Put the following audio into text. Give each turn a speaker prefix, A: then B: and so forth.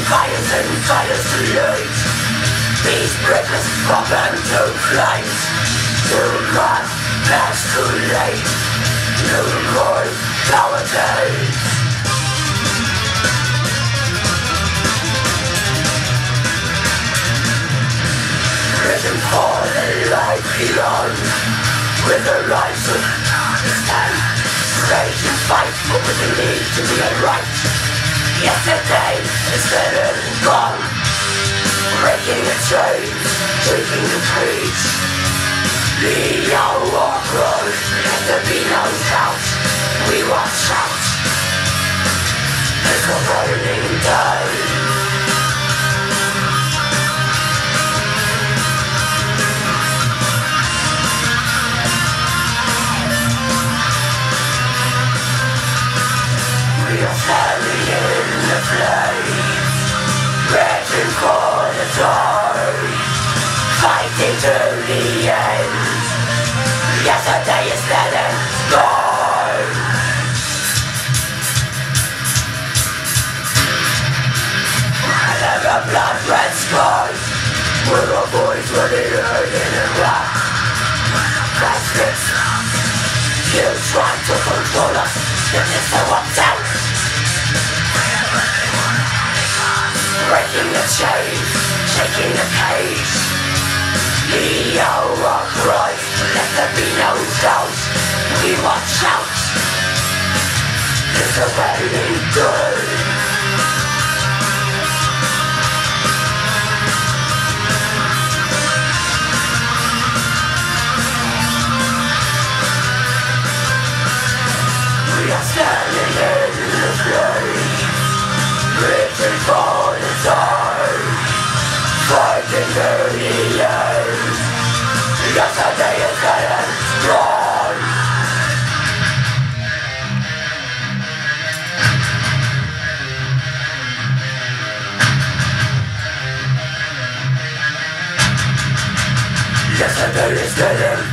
A: silence too late These breakers pop into flight. Too much past too late. No more nowadays Written for the life beyond With the rise of stand Rage and fight Chains, taking the page The hour grows, let there be no doubt We watch out It's a burning day We are standing in the flames to the end Yesterday is dead and gone And a blood red sky With a voice ready in a rock Bastards You try to control us This is the one out Breaking the chain, shaking the cage The hour cries, let there be no doubt We watch out It's a very good We are standing in the flames Reaching for the time Fighting the end Yesterday is and gone Yesterday is gone